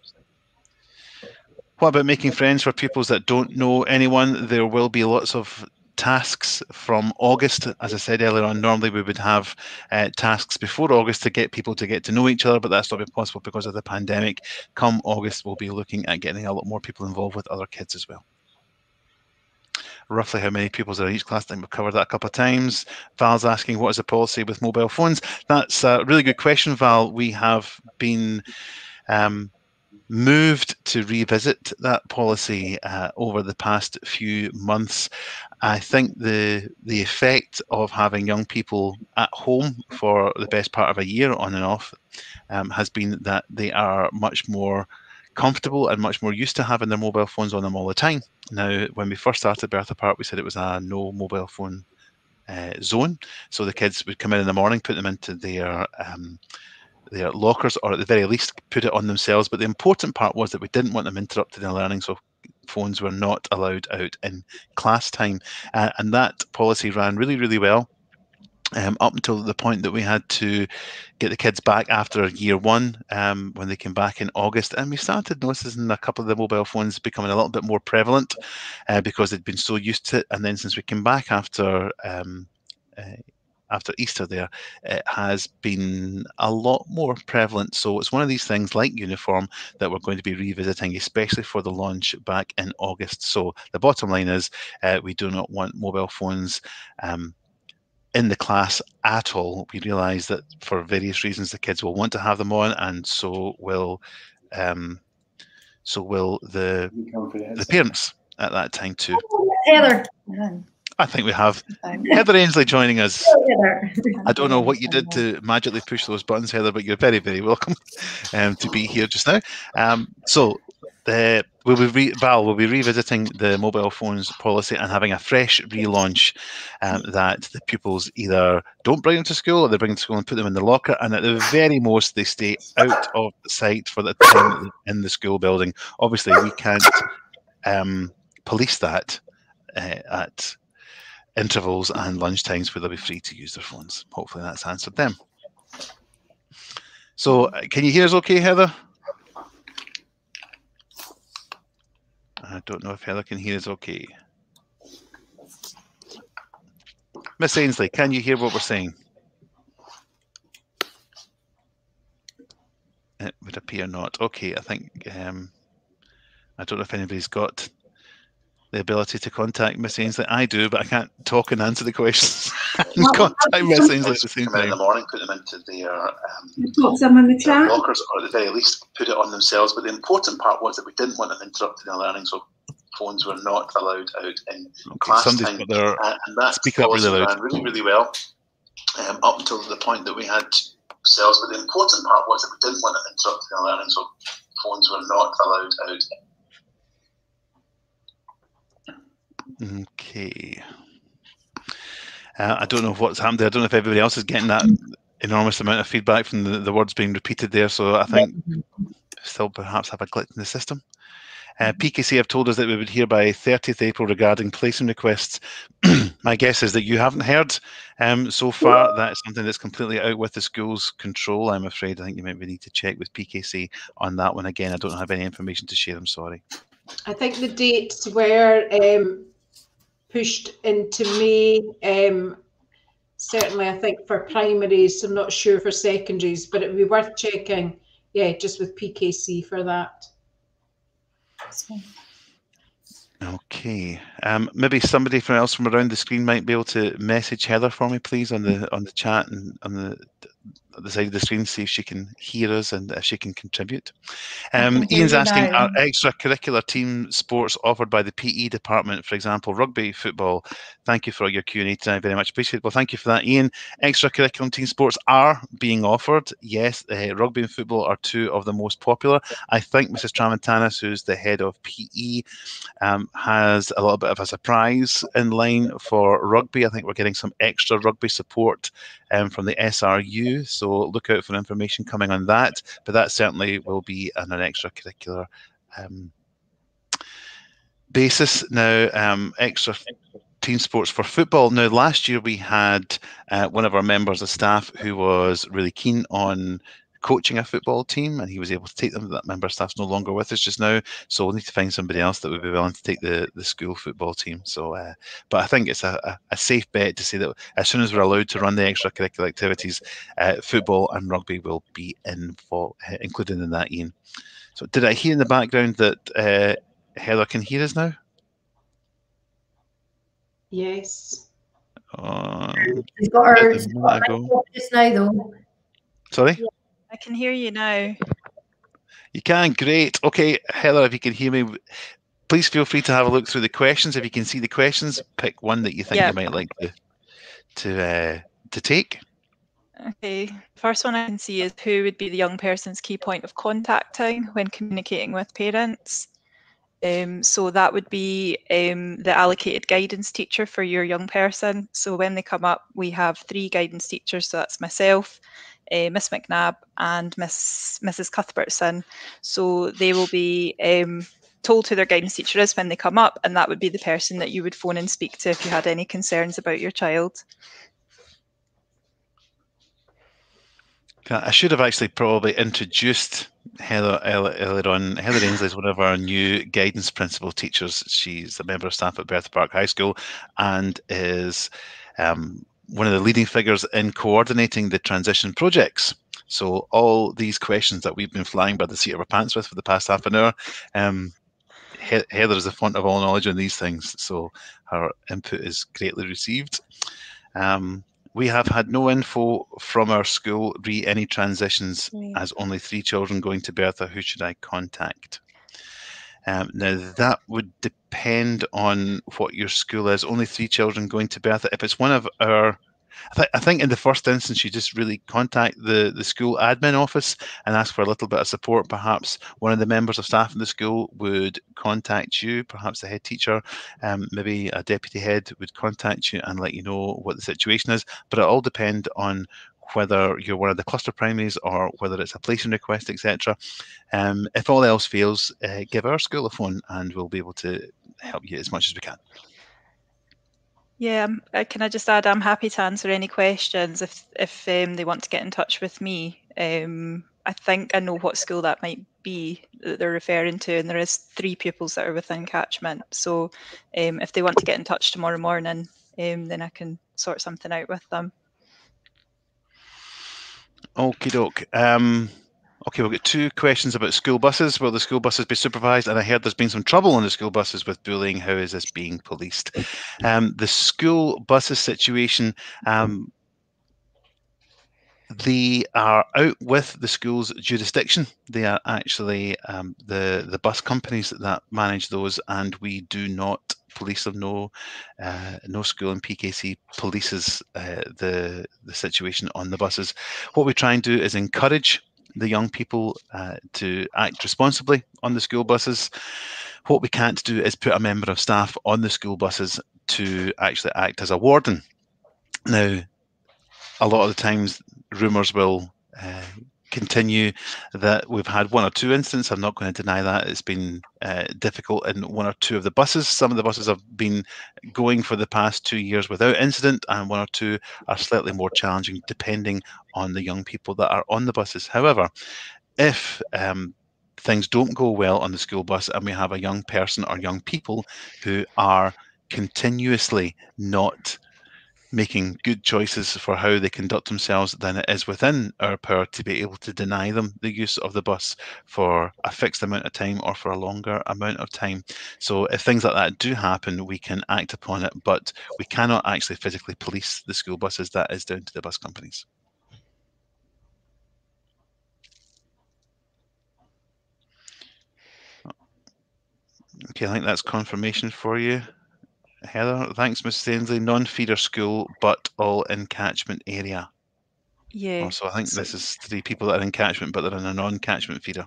What about making friends for pupils that don't know anyone? There will be lots of tasks from August. As I said earlier on, normally we would have uh, tasks before August to get people to get to know each other, but that's not been possible because of the pandemic. Come August, we'll be looking at getting a lot more people involved with other kids as well. Roughly how many pupils are in each class? I think we've covered that a couple of times. Val's asking, what is the policy with mobile phones? That's a really good question, Val. We have been um, moved to revisit that policy uh, over the past few months. I think the the effect of having young people at home for the best part of a year on and off um, has been that they are much more comfortable and much more used to having their mobile phones on them all the time. Now, when we first started Bertha Park, we said it was a no mobile phone uh, zone. So the kids would come in in the morning, put them into their um, their lockers, or at the very least put it on themselves. But the important part was that we didn't want them interrupting their learning, so phones were not allowed out in class time, uh, and that policy ran really, really well. Um, up until the point that we had to get the kids back after year one um, when they came back in August. And we started noticing a couple of the mobile phones becoming a little bit more prevalent uh, because they'd been so used to it. And then since we came back after um, uh, after Easter there, it has been a lot more prevalent. So it's one of these things like uniform that we're going to be revisiting, especially for the launch back in August. So the bottom line is uh, we do not want mobile phones. Um, in the class at all. We realise that for various reasons the kids will want to have them on, and so will um, so will the the parents at that time too. Heather. I think we have Heather Ainsley joining us. I don't know what you did to magically push those buttons, Heather, but you're very, very welcome um, to be here just now. Um, so, the, we'll be re- Val will be revisiting the mobile phones policy and having a fresh relaunch um, that the pupils either don't bring them to school or they bring them to school and put them in the locker, and at the very most they stay out of the site for the time in the school building. Obviously, we can't um, police that uh, at intervals and lunch times where they'll be free to use their phones. Hopefully that's answered them. So uh, can you hear us okay, Heather? I don't know if Heather can hear us okay. Miss Ainsley, can you hear what we're saying? It would appear not. Okay, I think um, I don't know if anybody's got the ability to contact Miss Ainsley. I do, but I can't talk and answer the questions. contact Miss Ainsley at the same time. In the morning, put them into their, um, some in the chat. lockers, or at the very least, put it on themselves. But the important part was that we didn't want them interrupting their learning, so phones were not allowed out in okay, class time. Got their and, and that speak up really loud. ran really, really well um, up until the point that we had cells. But the important part was that we didn't want them interrupting their learning, so phones were not allowed out Okay. Uh, I don't know what's happened there. I don't know if everybody else is getting that enormous amount of feedback from the, the words being repeated there. So I think still perhaps have a glitch in the system. Uh, PKC have told us that we would hear by 30th April regarding placing requests. My guess is that you haven't heard um, so far. That's something that's completely out with the school's control, I'm afraid. I think you might need to check with PKC on that one. Again, I don't have any information to share. I'm sorry. I think the dates were um, pushed into May. Um, certainly, I think for primaries, I'm not sure for secondaries, but it would be worth checking, yeah, just with PKC for that. Okay, um, maybe somebody from else from around the screen might be able to message Heather for me, please, on the on the chat and on the the side of the screen, see if she can hear us and if she can contribute. Um, Ian's asking, are extracurricular team sports offered by the PE department, for example, rugby, football? Thank you for your Q&A tonight, very much appreciated. Well, thank you for that, Ian. Extracurricular team sports are being offered. Yes, uh, rugby and football are two of the most popular. I think Mrs. Tramontanis, who's the head of PE, um, has a little bit of a surprise in line for rugby. I think we're getting some extra rugby support um, from the SRU. So look out for information coming on that. But that certainly will be an, an extracurricular um, basis. Now, um, extra team sports for football. Now, last year we had uh, one of our members of staff who was really keen on coaching a football team and he was able to take them. That member of staff's no longer with us just now, so we'll need to find somebody else that would be willing to take the, the school football team. So, uh, but I think it's a, a, a, safe bet to say that as soon as we're allowed to run the extracurricular activities, uh, football and rugby will be in for, uh, included in that, Ian. So, did I hear in the background that uh, Heather can hear us now? Yes. Um, She's got her, just now, though. Sorry? I can hear you now. You can, great. Okay, Heather, if you can hear me, please feel free to have a look through the questions. If you can see the questions, pick one that you think yep. you might like to to uh, to take. Okay, first one I can see is who would be the young person's key point of contacting when communicating with parents. Um, so that would be um, the allocated guidance teacher for your young person. So when they come up, we have three guidance teachers. So that's myself, uh, Miss McNabb and Miss Mrs. Cuthbertson. So they will be um, told who their guidance teacher is when they come up, and that would be the person that you would phone and speak to if you had any concerns about your child. I should have actually probably introduced Heather earlier on. Heather Ainsley is one of our new guidance principal teachers. She's a member of staff at Bertha Park High School and is um, one of the leading figures in coordinating the transition projects. So all these questions that we've been flying by the seat of our pants with for the past half an hour, um, Heather is the font of all knowledge on these things. So her input is greatly received. Um, we have had no info from our school re any transitions as only three children going to Bertha. Who should I contact? Um, now that would depend on what your school is. Only three children going to Bertha. If it's one of our I, th- I, think in the first instance, you just really contact the, the school admin office and ask for a little bit of support. Perhaps one of the members of staff in the school would contact you, perhaps the head teacher, um, maybe a deputy head would contact you and let you know what the situation is. But it all depend on whether you're one of the cluster primaries or whether it's a placing request, etc. Um, if all else fails, uh, give our school a phone and we'll be able to help you as much as we can. Yeah, um, uh, can I just add? I'm happy to answer any questions if if um, they want to get in touch with me. Um, I think I know what school that might be that they're referring to, and there is three pupils that are within catchment. So, um, if they want to get in touch tomorrow morning, um, then I can sort something out with them. Okie doke. Um, okay, we've got two questions about school buses. Will the school buses be supervised? And I heard there's been some trouble on the school buses with bullying. How is this being policed? Um, the school buses situation, um, they are out with the school's jurisdiction. They are actually um, the the bus companies that manage those, and we do not police them. No, uh, no school in PKC polices uh, the the situation on the buses. What we try and do is encourage the young people uh, to act responsibly on the school buses. What we can't do is put a member of staff on the school buses to actually act as a warden. Now, a lot of the times, rumours will uh, continue that we've had one or two incidents. I'm not going to deny that. It's been uh, difficult in one or two of the buses. Some of the buses have been going for the past two years without incident, and one or two are slightly more challenging depending on the young people that are on the buses. However, if um, things don't go well on the school bus and we have a young person or young people who are continuously not making good choices for how they conduct themselves, than it is within our power to be able to deny them the use of the bus for a fixed amount of time or for a longer amount of time. So if things like that do happen, we can act upon it, but we cannot actually physically police the school buses. That is down to the bus companies. Okay, I think that's confirmation for you. Heather, thanks, Mrs. Ainsley. Non-feeder school, but all in catchment area. Yeah. So I think this is three people that are in catchment, but they're in a non-catchment feeder.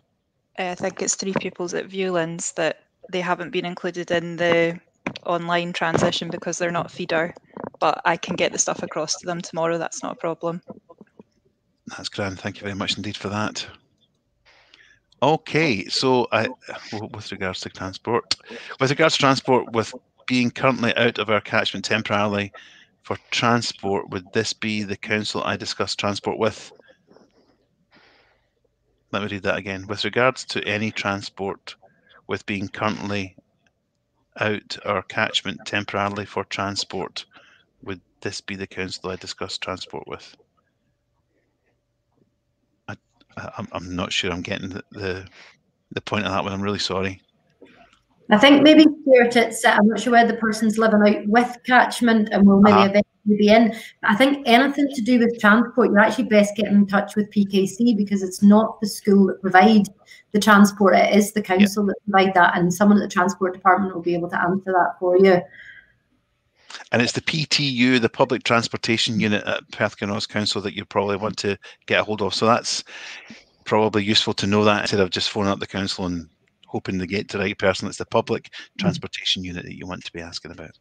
Uh, I think it's three pupils at Viewlands that they haven't been included in the online transition because they're not feeder. But I can get the stuff across to them tomorrow. That's not a problem. That's grand. Thank you very much indeed for that. Okay, so I, with regards to transport, with regards to transport, with being currently out of our catchment temporarily for transport, would this be the council I discussed transport with? Let me read that again. With regards to any transport with being currently out of our catchment temporarily for transport, would this be the council I discussed transport with? I, I'm not sure I'm getting the, the, the point of that one. I'm really sorry. I think maybe Stuart, it's, I'm not sure where the person's living out with catchment and will maybe uh -huh. eventually be in. But I think anything to do with transport, you're actually best getting in touch with PKC because it's not the school that provide the transport, it is the council that provide that and someone at the transport department will be able to answer that for you. And it's the PTU, the Public Transportation Unit at Perth Kinross Council that you probably want to get a hold of. So that's probably useful to know that instead of just phoning up the council and hoping to get to the right person. It's the public mm-hmm. transportation unit that you want to be asking about.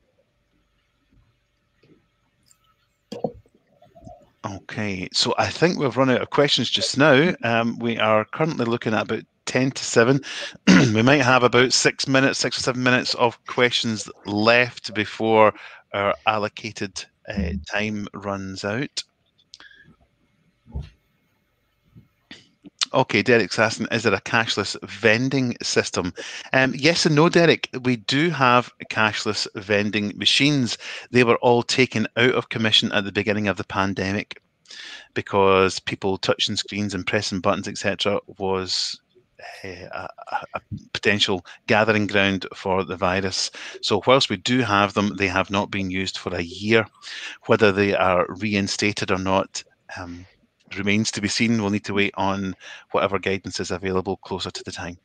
Okay, so I think we've run out of questions just now. Um, we are currently looking at about 10 to 7. we might have about six minutes, six or seven minutes of questions left before our allocated uh, time runs out. Okay, Derek's asking, is there a cashless vending system? Um, yes and no, Derek. We do have cashless vending machines. They were all taken out of commission at the beginning of the pandemic because people touching screens and pressing buttons, etc., was uh, a, a, potential gathering ground for the virus. So, whilst we do have them, they have not been used for a year. Whether they are reinstated or not, um, remains to be seen. We'll need to wait on whatever guidance is available closer to the time.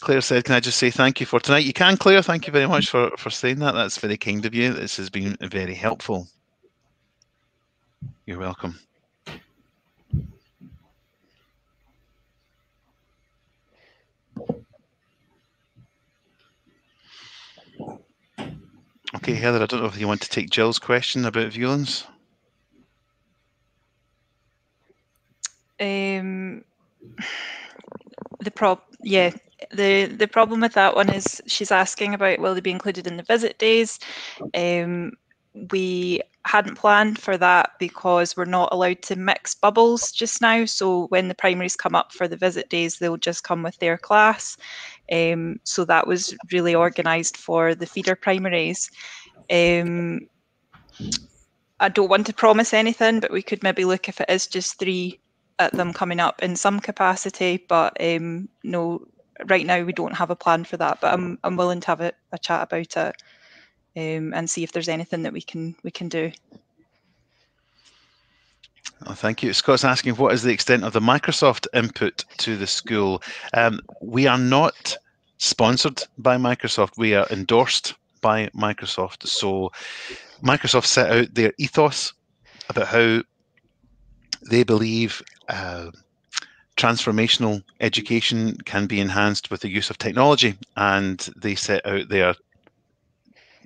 Claire said, can I just say thank you for tonight? You can, Claire. Thank you very much for, for saying that. That's very kind of you. This has been very helpful. You're welcome. Okay, Heather, I don't know if you want to take Jill's question about Viewlands. Um, the prob yeah the the problem with that one is she's asking about will they be included in the visit days. Um, we hadn't planned for that because we're not allowed to mix bubbles just now. So when the primaries come up for the visit days, they'll just come with their class. Um, so that was really organised for the feeder primaries. Um, I don't want to promise anything, but we could maybe look if it is just three at them coming up in some capacity, but um, no, right now we don't have a plan for that. But I'm I'm willing to have a, a chat about it um, and see if there's anything that we can we can do. Oh, thank you. Scott's asking what is the extent of the Microsoft input to the school. Um, we are not sponsored by Microsoft. We are endorsed by Microsoft. So Microsoft set out their ethos about how they believe uh, transformational education can be enhanced with the use of technology, and they set out their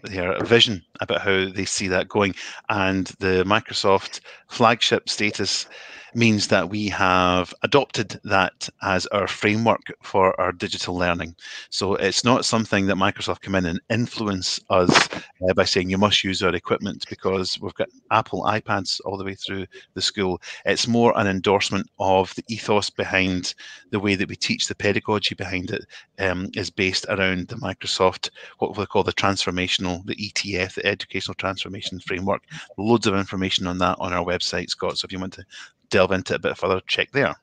their vision about how they see that going. And the Microsoft flagship status means that we have adopted that as our framework for our digital learning. So it's not something that Microsoft come in and influence us uh, by saying you must use our equipment because we've got Apple iPads all the way through the school. It's more an endorsement of the ethos behind the way that we teach, the pedagogy behind it um, is based around the Microsoft, what we call the transformational, the ETF, the Educational Transformation Framework. Loads of information on that on our website, Scott. So if you want to delve into a bit further, check there.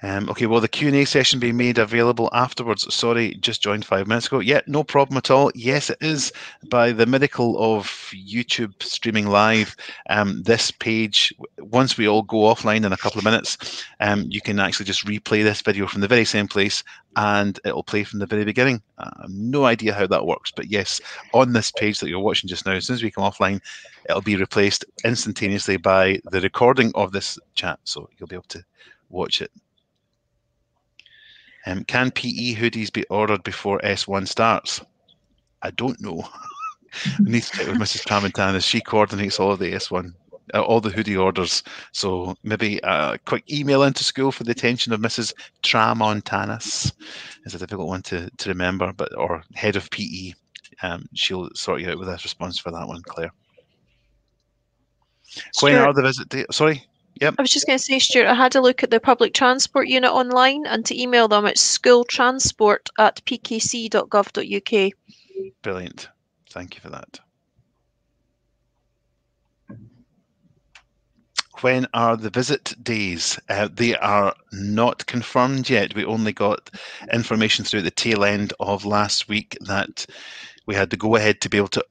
Um, okay, well, the Q&A session be made available afterwards. Sorry, just joined five minutes ago. Yeah, no problem at all. Yes, it is by the miracle of YouTube streaming live. Um, this page, once we all go offline in a couple of minutes, um, you can actually just replay this video from the very same place and it'll play from the very beginning. I have no idea how that works, but yes, on this page that you're watching just now, as soon as we come offline, it'll be replaced instantaneously by the recording of this chat. So you'll be able to watch it um, can PE hoodies be ordered before S1 starts? I don't know. we need to check with Mrs. Tramontanas. She coordinates all of the S1, uh, all the hoodie orders. So maybe a quick email into school for the attention of Mrs. Tramontanas is a difficult one to, to remember, but or head of PE. Um, she'll sort you out with a response for that one, Claire. When are the visit? Sorry. Yep. I was just going to say, Stuart, I had a look at the public transport unit online and to email them, it's schooltransport at pkc.gov.uk. Brilliant. Thank you for that. When are the visit days? Uh, they are not confirmed yet. We only got information through the tail end of last week that we had to go ahead to be able to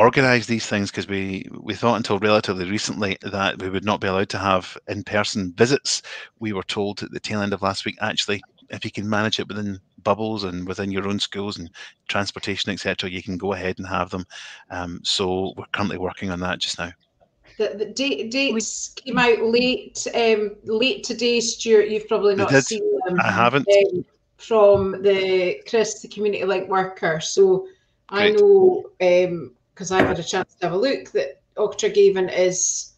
organise these things because we we thought until relatively recently that we would not be allowed to have in-person visits. We were told at the tail end of last week actually if you can manage it within bubbles and within your own schools and transportation etc you can go ahead and have them. Um, so we're currently working on that just now. The, the date, dates came out late um, late today stuart. You've probably not seen them i haven't. um, from the chris the community link worker. So Great. i know um, because I've had a chance to have a look, that Auchtergaven is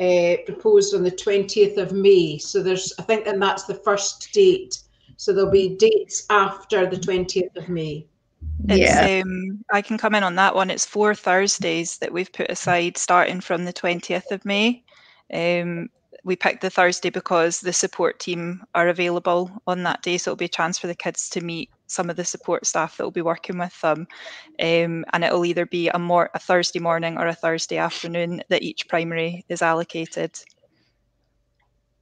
uh, proposed on the 20th of May. So there's, I think, and that's the first date. So there'll be dates after the 20th of May. It's, yeah. Um, I can come in on that one. It's four Thursdays that we've put aside starting from the 20th of May. Um, we picked the Thursday because the support team are available on that day. So it'll be a chance for the kids to meet some of the support staff that will be working with them. Um, and it'll either be a more a Thursday morning or a Thursday afternoon that each primary is allocated.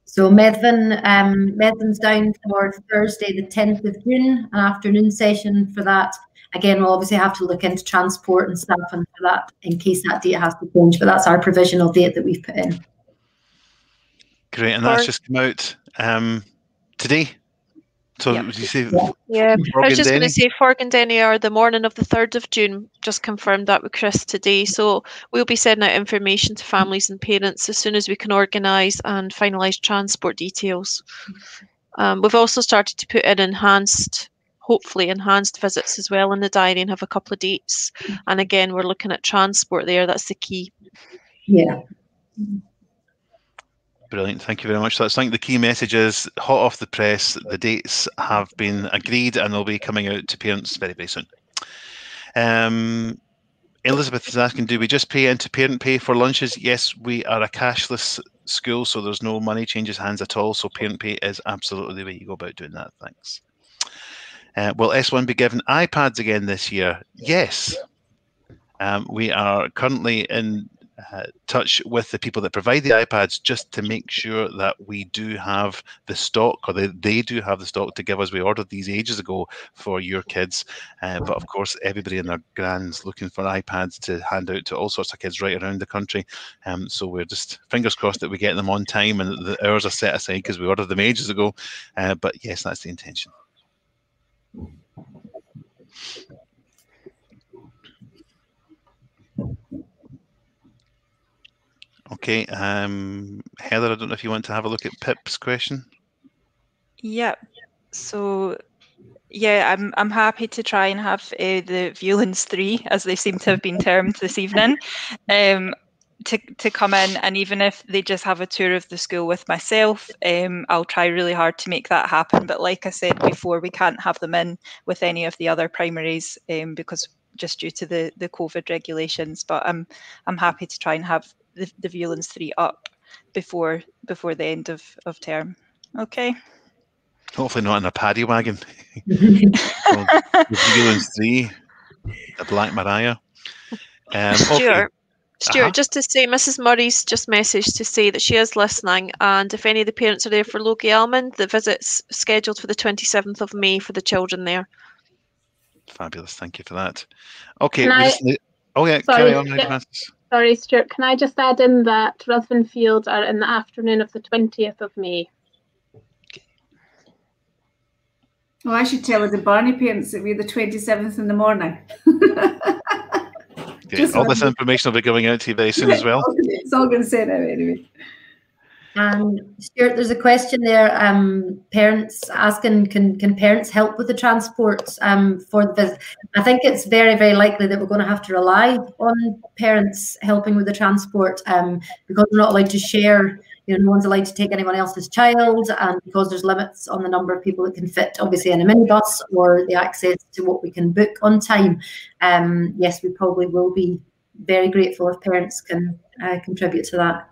So Methven, um, Methven's down for Thursday, the 10th of June, an afternoon session for that. Again, we'll obviously have to look into transport and stuff and for that in case that date has to change, but that's our provisional date that we've put in. Great, and that's just come out um, today. So yep. you say yeah, I was just going to say Forgandenny are the morning of the third of June. Just confirmed that with Chris today. So we'll be sending out information to families and parents as soon as we can organise and finalise transport details. Um, we've also started to put in enhanced, hopefully enhanced visits as well in the diary and have a couple of dates. And again, we're looking at transport there. That's the key. Yeah. Brilliant. Thank you very much. So I think the key message is hot off the press. The dates have been agreed and they'll be coming out to parents very, very soon. Um, Elizabeth is asking, do we just pay into ParentPay for lunches? Yes, we are a cashless school, so there's no money changes hands at all. So ParentPay is absolutely the way you go about doing that. Thanks. Uh, will S1 be given iPads again this year? Yes. Um, we are currently in uh, touch with the people that provide the iPads just to make sure that we do have the stock or they, they do have the stock to give us. We ordered these ages ago for your kids. Uh, but of course, everybody and their grands looking for iPads to hand out to all sorts of kids right around the country. Um, so we're just fingers crossed that we get them on time and the hours are set aside because we ordered them ages ago. Uh, but yes, that's the intention. Okay, um, Heather, I don't know if you want to have a look at Pip's question. Yeah. So, yeah, I'm I'm happy to try and have uh, the Viewlands three, as they seem to have been termed this evening, um, to to come in, and even if they just have a tour of the school with myself, um, I'll try really hard to make that happen. But like I said before, we can't have them in with any of the other primaries um, because just due to the the COVID regulations. But I'm I'm happy to try and have the, the Viewlands 3 up before before the end of, of term. Okay. Hopefully not in a paddy wagon. the Viewlands 3, the Black Maria. Um, Stuart, okay. Stuart, Uh-huh. just to say, Mrs. Murray's just messaged to say that she is listening, and if any of the parents are there for Logie Almond, the visit's scheduled for the 27th of May for the children there. Fabulous. Thank you for that. Okay. I- just oh yeah, Sorry, carry on, Lady yeah. Francis. Sorry, Stuart, can I just add in that Ruthven Fields are in the afternoon of the 20th of May? Well, I should tell the Barney parents that we're the 27th in the morning. Okay, All this information will be going out to you very soon as well. It's all going to send out anyway. And Stuart, there's a question there. Um, parents asking, can can parents help with the transport um, for the visit? I think it's very very likely that we're going to have to rely on parents helping with the transport um, because we're not allowed to share. You know, no one's allowed to take anyone else's child, and because there's limits on the number of people that can fit, obviously in a minibus or the access to what we can book on time. Um, yes, we probably will be very grateful if parents can uh, contribute to that.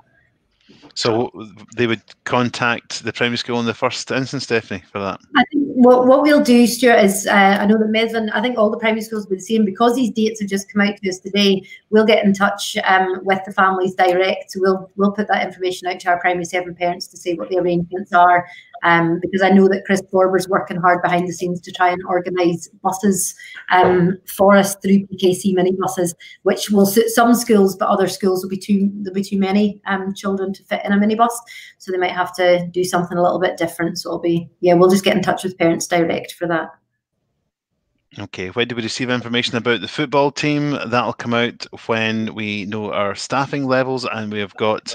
So they would contact the primary school in the first instance, Stephanie, for that. I think what, what we'll do, Stuart, is uh, I know that Methven, I think all the primary schools will be the same because these dates have just come out to us today. We'll get in touch um, with the families direct. We'll we'll put that information out to our primary seven parents to see what the arrangements are. Um, because I know that Chris Borber's working hard behind the scenes to try and organise buses um, for us through PKC minibuses, which will suit some schools, but other schools will be too there'll be too many um, children to fit in a minibus, so they might have to do something a little bit different. So it'll be yeah, we'll just get in touch with parents direct for that. Okay, when do we receive information about the football team? That'll come out when we know our staffing levels and we have got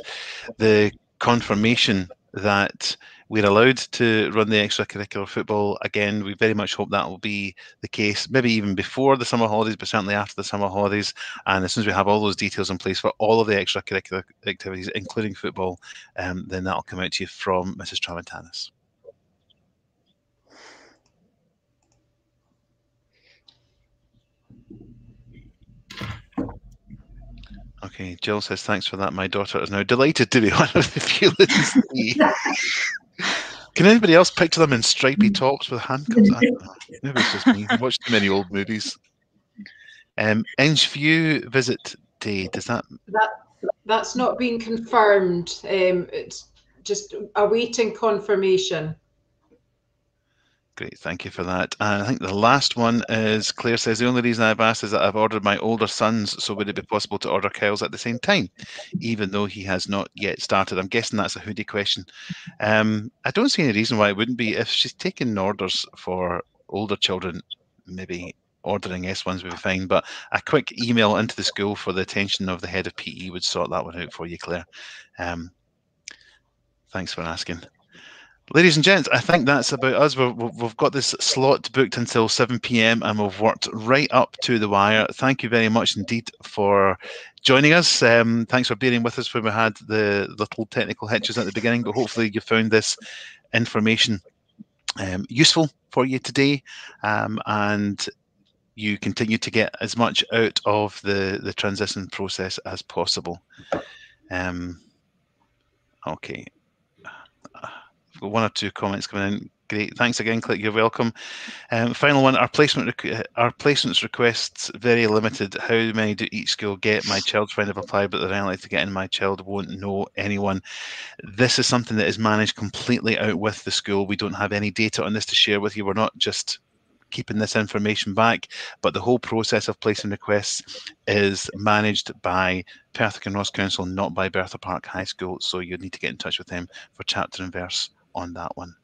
the confirmation that we're allowed to run the extracurricular football again. We very much hope that will be the case, maybe even before the summer holidays, but certainly after the summer holidays. And as soon as we have all those details in place for all of the extracurricular activities, including football, um, then that'll come out to you from Mrs. Travatanis. Okay, Jill says, thanks for that. My daughter is now delighted to be one of the few Can anybody else picture them in stripy tops with handcuffs? Maybe it's just me. I watched too many old movies. Um, View visit day. Does that That that's not been confirmed. Um, it's just awaiting confirmation. Great, thank you for that. And I think the last one is Claire says the only reason I've asked is that I've ordered my older sons, so would it be possible to order Kyle's at the same time, even though he has not yet started? I'm guessing that's a hoodie question. Um, I don't see any reason why it wouldn't be. If she's taking orders for older children, maybe ordering S1s would be fine, but a quick email into the school for the attention of the head of PE would sort that one out for you, Claire. Um, thanks for asking. Ladies and gents, I think that's about us. We've, we've got this slot booked until 7 p.m. and we've worked right up to the wire. Thank you very much indeed for joining us. Um, thanks for bearing with us when we had the little technical hitches at the beginning, but hopefully you found this information um, useful for you today um, and you continue to get as much out of the, the transition process as possible. Um, okay got one or two comments coming in. Great, thanks again, Click. You're welcome. Um, final one: our placement, requ- our placements requests very limited. How many do each school get? My child's friend have applied, but they're unlikely to get in. My child won't know anyone. This is something that is managed completely out with the school. We don't have any data on this to share with you. We're not just keeping this information back, but the whole process of placing requests is managed by Perth and Ross Council, not by Bertha Park High School. So you need to get in touch with them for chapter and verse on that one.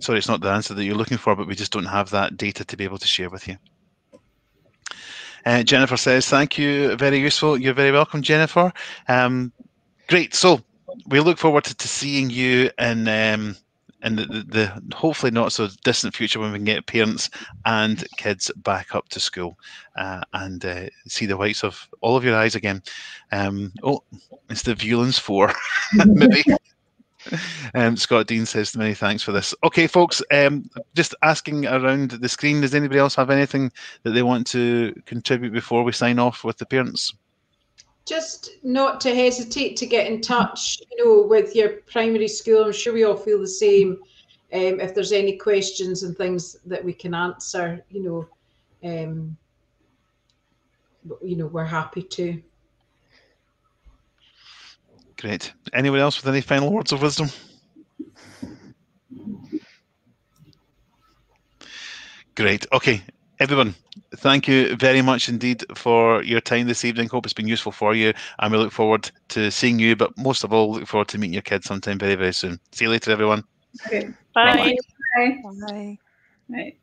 Sorry, it's not the answer that you're looking for, but we just don't have that data to be able to share with you. Uh, Jennifer says, thank you, very useful. You're very welcome, Jennifer. Um, great, so we look forward to, to seeing you in, um, in the, the, the, hopefully not so distant future when we can get parents and kids back up to school uh, and uh, see the whites of all of your eyes again. Um, oh, it's the Viewlands 4, maybe. Um, Scott Dean says many thanks for this. Okay, folks, um, just asking around the screen, does anybody else have anything that they want to contribute before we sign off with the parents? Just not to hesitate to get in touch, you know, with your primary school. I'm sure we all feel the same. Um, if there's any questions and things that we can answer, you know, um, you know, we're happy to. Great. Anyone else with any final words of wisdom? Great. Okay, everyone, thank you very much indeed for your time this evening. Hope it's been useful for you, and we look forward to seeing you. But most of all, look forward to meeting your kids sometime very, very soon. See you later, everyone. Okay. Bye. Bye. Bye. Right.